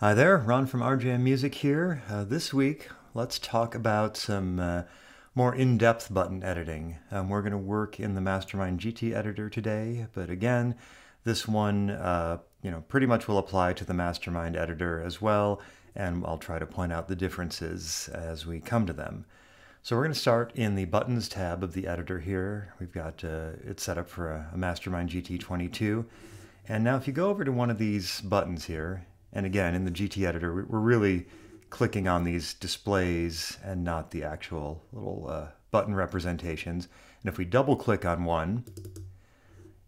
Hi there, Ron from RJM Music here. Uh, this week, let's talk about some uh, more in-depth button editing. Um, we're going to work in the Mastermind GT editor today, but again, this one, uh, you know, pretty much will apply to the Mastermind editor as well, and I'll try to point out the differences as we come to them. So we're going to start in the Buttons tab of the editor here. We've got uh, it set up for a, a Mastermind GT22. And now if you go over to one of these buttons here, and again, in the GT editor, we're really clicking on these displays and not the actual little uh, button representations. And if we double click on one,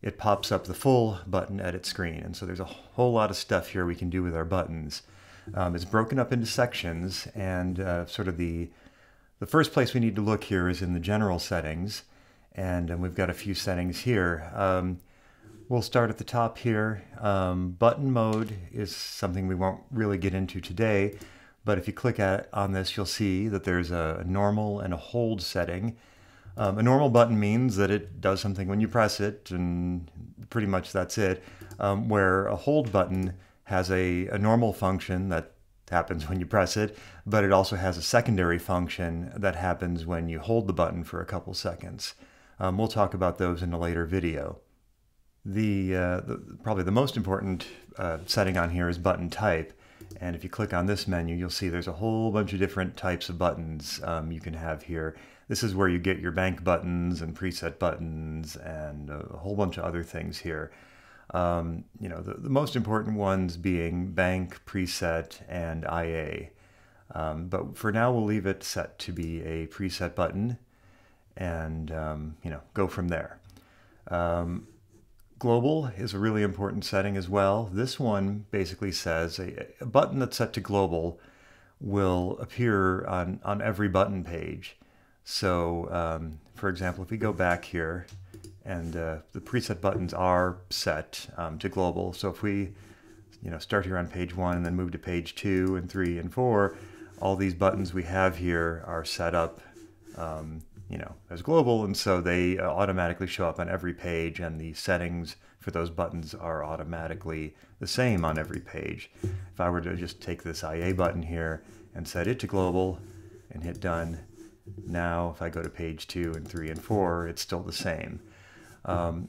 it pops up the full button edit screen. And so there's a whole lot of stuff here we can do with our buttons. Um, it's broken up into sections and uh, sort of the, the first place we need to look here is in the general settings. And, and um, we've got a few settings here. Um, We'll start at the top here. Um, button mode is something we won't really get into today, but if you click at, on this, you'll see that there's a normal and a hold setting. Um, a normal button means that it does something when you press it, and pretty much that's it. Um, where a hold button has a, a normal function that happens when you press it, but it also has a secondary function that happens when you hold the button for a couple seconds. Um, we'll talk about those in a later video. The, uh, the, probably the most important uh, setting on here is button type. And if you click on this menu, you'll see there's a whole bunch of different types of buttons um, you can have here. This is where you get your bank buttons and preset buttons and a whole bunch of other things here. Um, you know, the, the, most important ones being bank, preset, and IA. Um, but for now, we'll leave it set to be a preset button and, um, you know, go from there. Global is a really important setting as well. This one basically says a, a, button that's set to global will appear on, on every button page. So, um, for example, if we go back here and uh, the preset buttons are set um, to global. So if we you know, start here on page one and then move to page two and three and four, all these buttons we have here are set up um, you know, as global, and so they uh, automatically show up on every page, and the settings for those buttons are automatically the same on every page. If I were to just take this IA button here and set it to global and hit done, now if I go to page two and three and four, it's still the same. Um,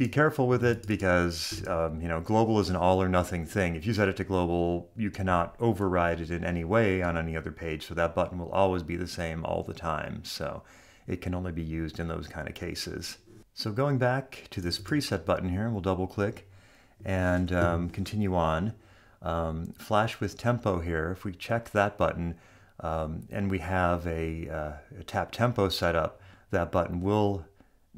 be careful with it because um, you know global is an all or nothing thing. If you set it to global, you cannot override it in any way on any other page. So that button will always be the same all the time. So it can only be used in those kind of cases. So going back to this preset button here, we'll double click and um, continue on. Um, flash with tempo here, if we check that button um, and we have a, uh, a tap tempo set up, that button will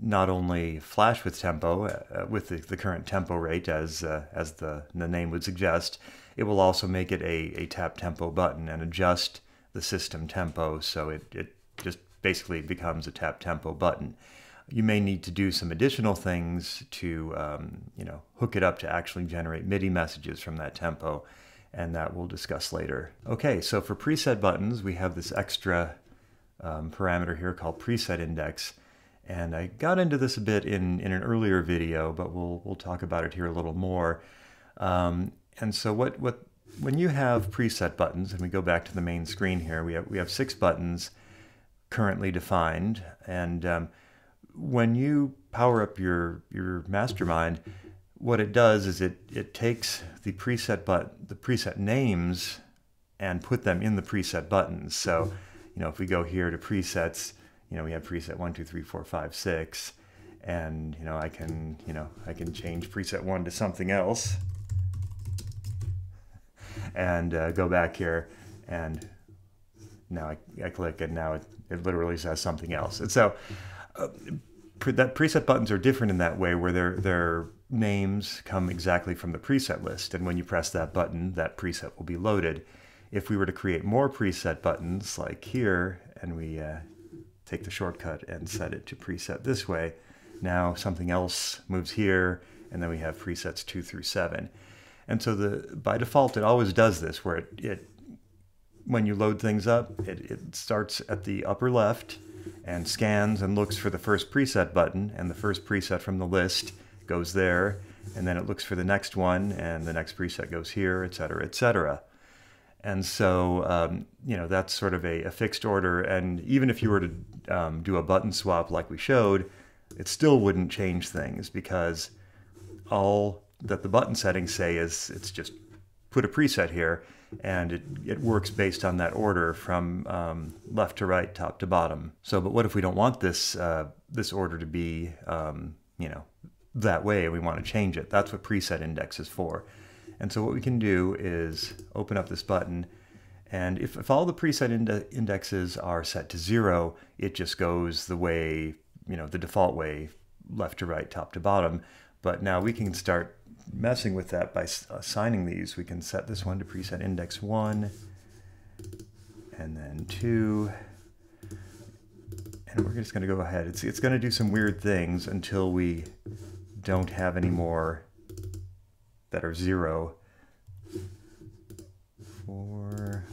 not only flash with tempo, uh, with the, the, current tempo rate as, uh, as the, the name would suggest, it will also make it a, a tap tempo button and adjust the system tempo so it, it just basically becomes a tap tempo button. You may need to do some additional things to um, you know, hook it up to actually generate MIDI messages from that tempo, and that we'll discuss later. Okay, so for preset buttons, we have this extra um, parameter here called preset index. And I got into this a bit in, in an earlier video, but we'll, we'll talk about it here a little more. Um, and so what, what, when you have preset buttons, and we go back to the main screen here, we have, we have six buttons currently defined. And um, when you power up your, your mastermind, what it does is it, it takes the preset but the preset names and put them in the preset buttons. So, you know, if we go here to presets, you know, we have preset one, two, three, four, five, six, and you know, I can, you know, I can change preset one to something else, and uh, go back here, and now I, I click, and now it, it literally says something else. And so, uh, pre that preset buttons are different in that way, where their their names come exactly from the preset list, and when you press that button, that preset will be loaded. If we were to create more preset buttons, like here, and we uh, take the shortcut and set it to preset this way. Now something else moves here, and then we have presets two through seven. And so the by default, it always does this, where it, it when you load things up, it, it starts at the upper left and scans and looks for the first preset button, and the first preset from the list goes there, and then it looks for the next one, and the next preset goes here, etc., etc. And so, um, you know, that's sort of a, a, fixed order. And even if you were to um, do a button swap like we showed, it still wouldn't change things because all that the button settings say is it's just put a preset here and it, it works based on that order from um, left to right, top to bottom. So, but what if we don't want this, uh, this order to be, um, you know, that way we want to change it? That's what preset index is for. And so what we can do is open up this button and if, if all the preset ind indexes are set to zero, it just goes the way, you know, the default way, left to right, top to bottom. But now we can start messing with that by assigning uh, these. We can set this one to preset index one, and then two, and we're just going to go ahead. It's, it's going to do some weird things until we don't have any more that are zero. Four,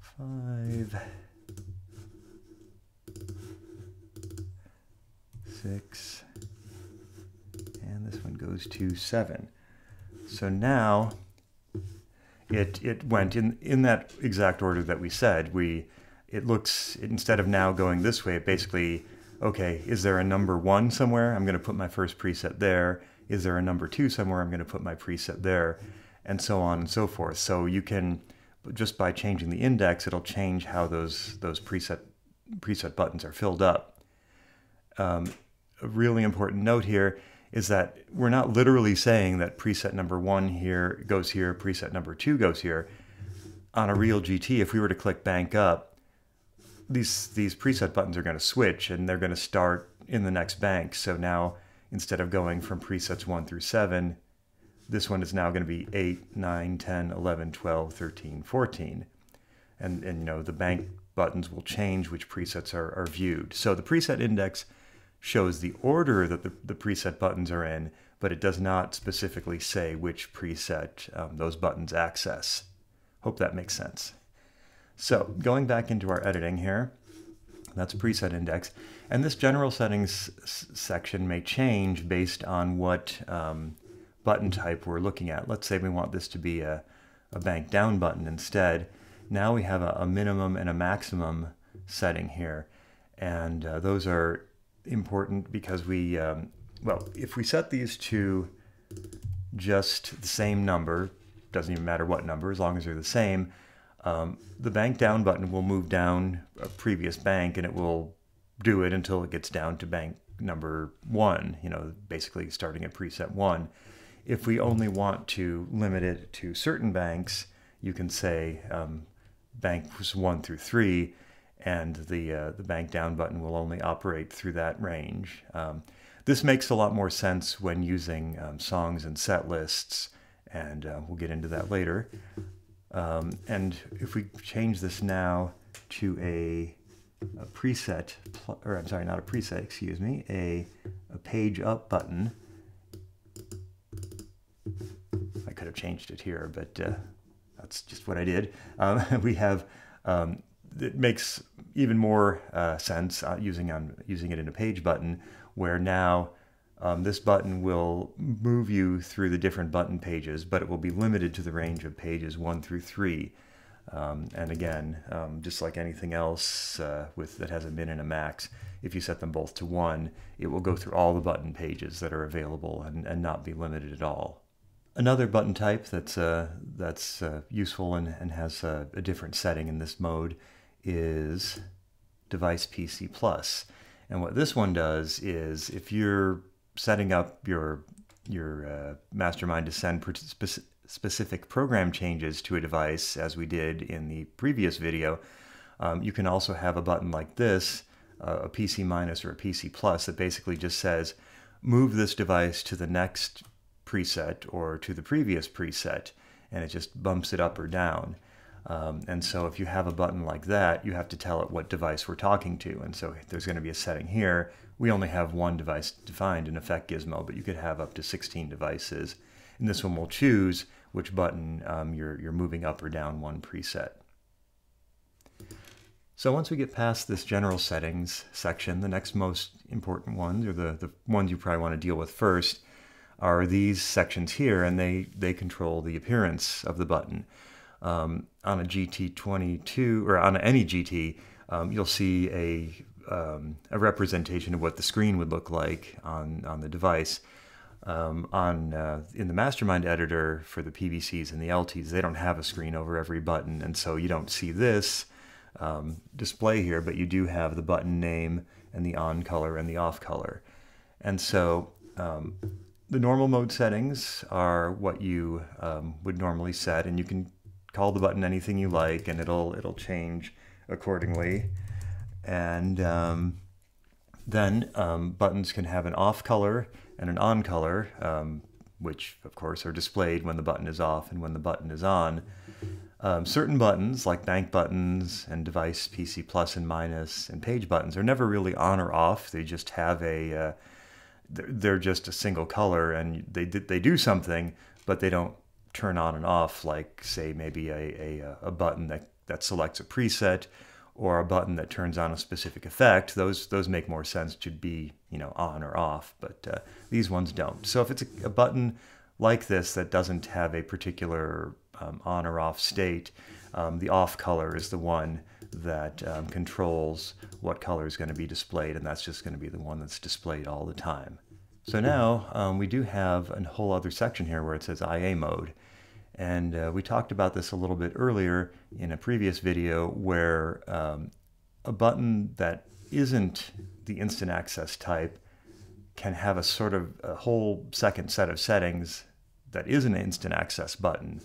five, six, and this one goes to seven. So now it, it went in, in that exact order that we said. We, it looks, instead of now going this way, it basically, okay, is there a number one somewhere? I'm going to put my first preset there. Is there a number two somewhere? I'm going to put my preset there, and so on and so forth. So you can, just by changing the index, it'll change how those, those preset, preset buttons are filled up. Um, a really important note here is that we're not literally saying that preset number one here goes here, preset number two goes here. On a real GT, if we were to click bank up, these, these preset buttons are going to switch and they're going to start in the next bank. So now instead of going from presets 1 through 7, this one is now going to be 8, 9, 10, 11, 12, 13, 14. And, and you know, the bank buttons will change which presets are, are viewed. So the preset index shows the order that the, the preset buttons are in, but it does not specifically say which preset um, those buttons access. Hope that makes sense. So going back into our editing here, that's preset index. And this general settings section may change based on what um, button type we're looking at. Let's say we want this to be a, a bank down button instead. Now we have a, a minimum and a maximum setting here. And uh, those are important because we, um, well, if we set these to just the same number, doesn't even matter what number, as long as they're the same, um, the bank down button will move down a previous bank and it will do it until it gets down to bank number one, you know, basically starting at preset one. If we only want to limit it to certain banks, you can say um, banks one through three, and the, uh, the bank down button will only operate through that range. Um, this makes a lot more sense when using um, songs and set lists, and uh, we'll get into that later. Um, and if we change this now to a, a preset, or I'm sorry, not a preset, excuse me, a, a page up button. I could have changed it here, but uh, that's just what I did. Um, we have um, it makes even more uh, sense uh, using on using it in a page button, where now um, this button will move you through the different button pages, but it will be limited to the range of pages one through three. Um, and again, um, just like anything else uh, with that has a min and a max, if you set them both to one, it will go through all the button pages that are available and, and not be limited at all. Another button type that's, uh, that's uh, useful and, and has a, a different setting in this mode is device PC Plus. And what this one does is if you're setting up your your uh, mastermind to send spe specific program changes to a device, as we did in the previous video, um, you can also have a button like this, uh, a PC minus or a PC plus, that basically just says, move this device to the next preset or to the previous preset, and it just bumps it up or down. Um, and so if you have a button like that, you have to tell it what device we're talking to. And so there's going to be a setting here. We only have one device defined in Effect Gizmo, but you could have up to 16 devices. And this one will choose which button um, you're, you're moving up or down one preset. So once we get past this general settings section, the next most important ones, or the, the ones you probably want to deal with first, are these sections here, and they, they control the appearance of the button. Um, on a GT22, or on any GT, um, you'll see a, um, a representation of what the screen would look like on, on the device. Um, on uh, in the mastermind editor for the PBCs and the LTs, they don't have a screen over every button, and so you don't see this um, display here, but you do have the button name and the on color and the off color. And so um, the normal mode settings are what you um, would normally set, and you can call the button anything you like, and it'll it'll change accordingly. And um, then um, buttons can have an off color and an on color, um, which of course are displayed when the button is off and when the button is on. Um, certain buttons, like bank buttons and device PC plus and minus and page buttons, are never really on or off. They just have a, uh, they're just a single color and they, they do something, but they don't turn on and off like, say, maybe a, a, a button that, that selects a preset or a button that turns on a specific effect, those those make more sense to be you know on or off, but uh, these ones don't. So if it's a, a, button like this that doesn't have a particular um, on or off state, um, the off color is the one that um, controls what color is going to be displayed, and that's just going to be the one that's displayed all the time. So now um, we do have a whole other section here where it says IA mode. And uh, we talked about this a little bit earlier in a previous video where um, a button that isn't the instant access type can have a sort of a whole second set of settings that is an instant access button.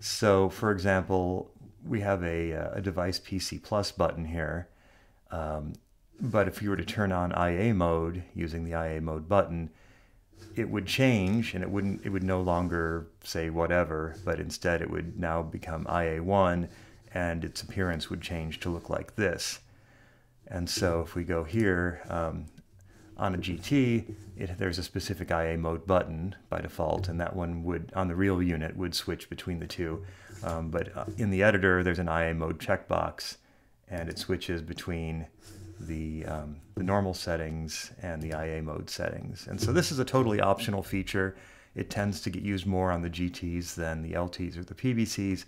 So for example, we have a, uh, a device PC plus button here. Um, but if you were to turn on IA mode using the IA mode button, it would change and it wouldn't it would no longer say whatever but instead it would now become IA1 and its appearance would change to look like this. And so if we go here um, on a GT it, there's a specific IA mode button by default and that one would on the real unit would switch between the two. Um, but uh, in the editor there's an IA mode checkbox and it switches between the, um, the normal settings and the IA mode settings. And so this is a totally optional feature. It tends to get used more on the GTs than the LTs or the PBCs,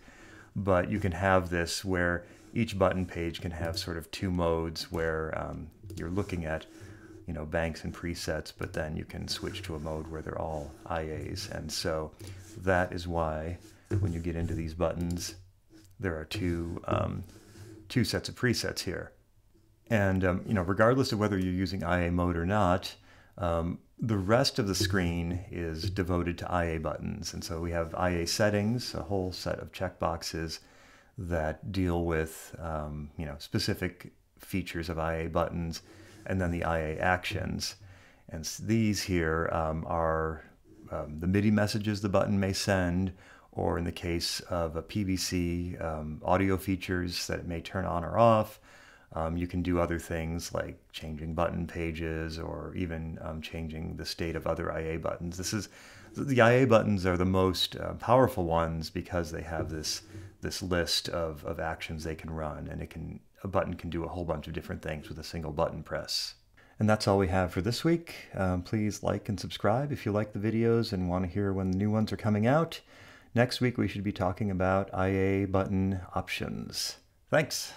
but you can have this where each button page can have sort of two modes where um, you're looking at you know banks and presets, but then you can switch to a mode where they're all IAs. And so that is why when you get into these buttons, there are two um, two sets of presets here. And um, you know, regardless of whether you're using IA mode or not, um, the rest of the screen is devoted to IA buttons. And so we have IA settings, a whole set of checkboxes that deal with um, you know specific features of IA buttons, and then the IA actions. And these here um, are um, the MIDI messages the button may send, or in the case of a PBC, um, audio features that it may turn on or off. Um, you can do other things like changing button pages or even um, changing the state of other IA buttons. This is the IA buttons are the most uh, powerful ones because they have this this list of, of actions they can run, and it can a button can do a whole bunch of different things with a single button press. And that's all we have for this week. Um, please like and subscribe if you like the videos and want to hear when the new ones are coming out. Next week we should be talking about IA button options. Thanks.